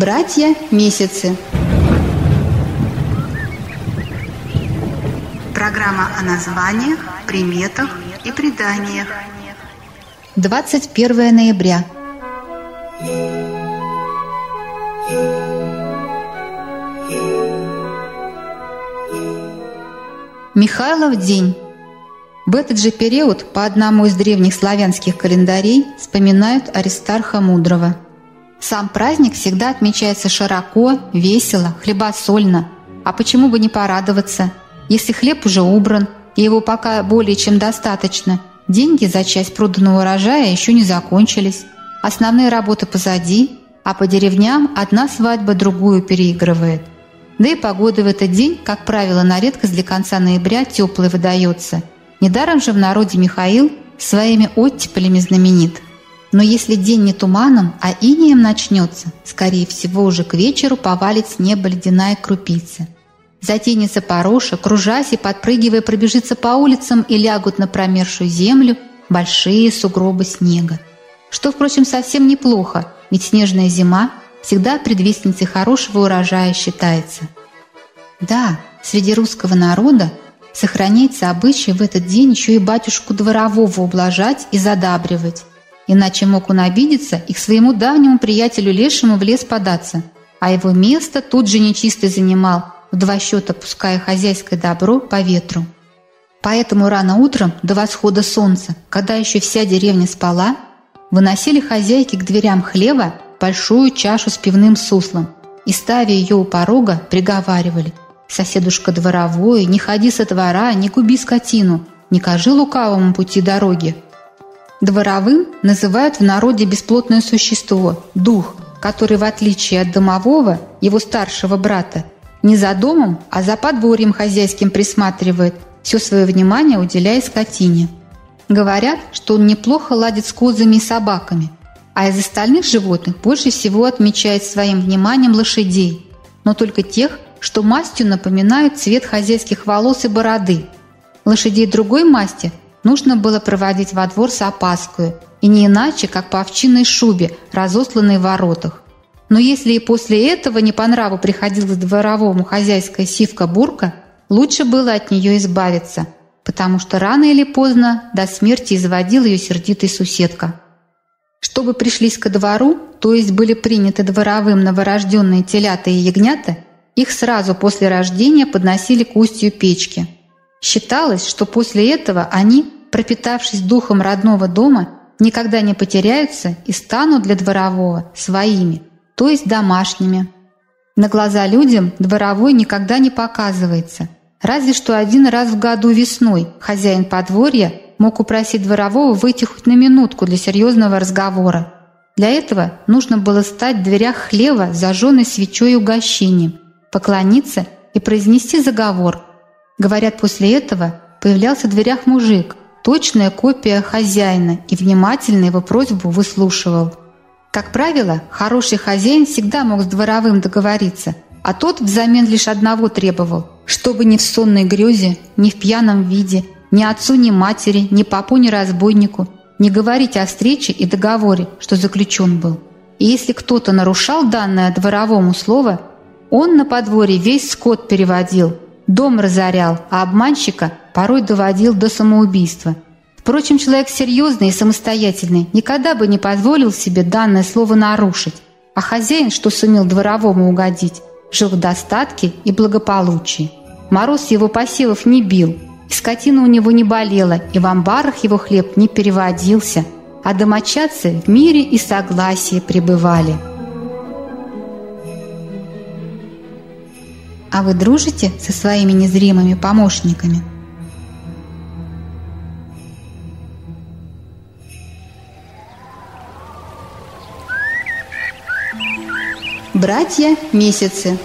Братья месяцы. Программа о названиях, приметах и преданиях. 21 ноября. Михайлов день. В этот же период по одному из древних славянских календарей вспоминают Аристарха Мудрого. Сам праздник всегда отмечается широко, весело, хлебосольно. А почему бы не порадоваться? Если хлеб уже убран, и его пока более чем достаточно, деньги за часть проданного урожая еще не закончились. Основные работы позади, а по деревням одна свадьба другую переигрывает. Да и погода в этот день, как правило, на редкость для конца ноября теплой выдается. Недаром же в народе Михаил своими оттепелями знаменит. Но если день не туманом, а инием начнется, скорее всего, уже к вечеру повалит с неба ледяная крупица – Затенится пороша, кружась и подпрыгивая, пробежится по улицам и лягут на промерзшую землю большие сугробы снега. Что, впрочем, совсем неплохо, ведь снежная зима всегда предвестницей хорошего урожая считается. Да, среди русского народа сохраняется обычай в этот день еще и батюшку дворового ублажать и задабривать. Иначе мог он обидеться и к своему давнему приятелю Лешему в лес податься, а его место тут же нечистый занимал – в два счета пуская хозяйское добро по ветру. Поэтому рано утром, до восхода солнца, когда еще вся деревня спала, выносили хозяйки к дверям хлева большую чашу с пивным суслом и, ставя ее у порога, приговаривали «Соседушка дворовой, не ходи со двора, не губи скотину, не кажи лукавому пути дороги». Дворовым называют в народе бесплотное существо – дух, который, в отличие от домового, его старшего брата, не за домом, а за подворьем хозяйским присматривает, все свое внимание уделяя скотине. Говорят, что он неплохо ладит с козами и собаками, а из остальных животных больше всего отмечает своим вниманием лошадей, но только тех, что мастью напоминают цвет хозяйских волос и бороды. Лошадей другой масти нужно было проводить во двор с опаской, и не иначе, как по овчинной шубе, разосланной в воротах. Но если и после этого не по нраву приходилось дворовому хозяйская сивка-бурка, лучше было от нее избавиться, потому что рано или поздно до смерти изводил ее сердитый суседка. Чтобы пришлись ко двору, то есть были приняты дворовым новорожденные телята и ягнята, их сразу после рождения подносили к устью печки. Считалось, что после этого они, пропитавшись духом родного дома, никогда не потеряются и станут для дворового своими – то есть домашними. На глаза людям дворовой никогда не показывается. Разве что один раз в году весной хозяин подворья мог упросить дворового выйти хоть на минутку для серьезного разговора. Для этого нужно было стать в дверях хлева зажженной свечой угощением, поклониться и произнести заговор. Говорят, после этого появлялся в дверях мужик, точная копия хозяина, и внимательно его просьбу выслушивал. Как правило, хороший хозяин всегда мог с дворовым договориться, а тот взамен лишь одного требовал, чтобы ни в сонной грезе, ни в пьяном виде, ни отцу, ни матери, ни папу, ни разбойнику не говорить о встрече и договоре, что заключен был. И если кто-то нарушал данное дворовому слово, он на подворье весь скот переводил, дом разорял, а обманщика порой доводил до самоубийства – Впрочем, человек серьезный и самостоятельный никогда бы не позволил себе данное слово нарушить, а хозяин, что сумел дворовому угодить, жил в достатке и благополучии. Мороз его посевов не бил, и скотина у него не болела, и в амбарах его хлеб не переводился, а домочадцы в мире и согласии пребывали. А вы дружите со своими незримыми помощниками? Братья месяцы.